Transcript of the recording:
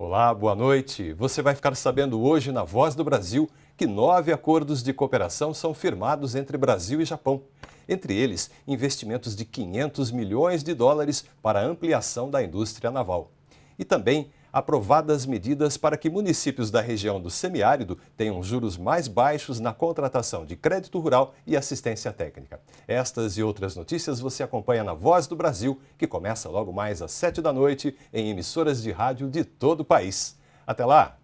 Olá, boa noite. Você vai ficar sabendo hoje na Voz do Brasil que nove acordos de cooperação são firmados entre Brasil e Japão. Entre eles, investimentos de 500 milhões de dólares para ampliação da indústria naval. E também aprovadas medidas para que municípios da região do semiárido tenham juros mais baixos na contratação de crédito rural e assistência técnica. Estas e outras notícias você acompanha na Voz do Brasil, que começa logo mais às sete da noite em emissoras de rádio de todo o país. Até lá!